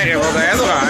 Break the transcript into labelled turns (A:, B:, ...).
A: É, é do rádio.